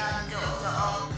单有。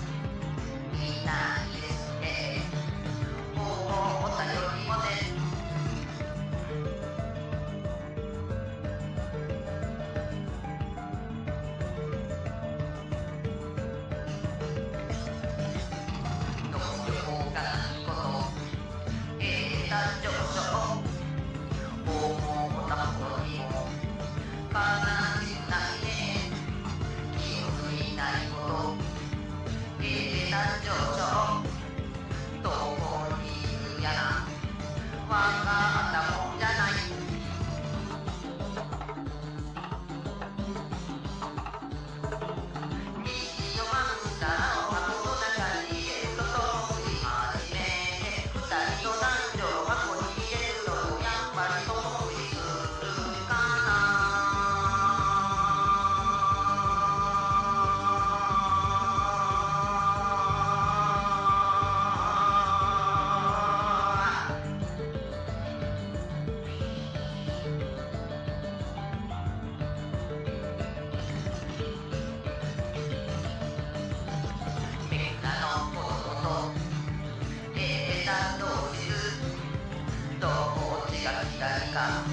しったらか。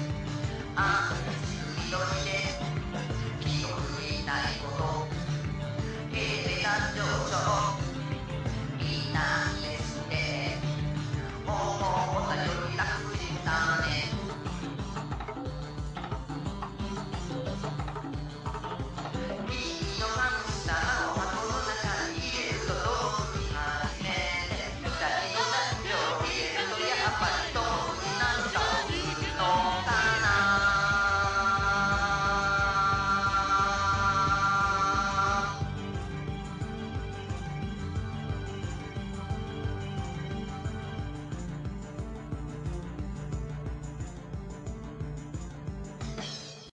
ああ、そして。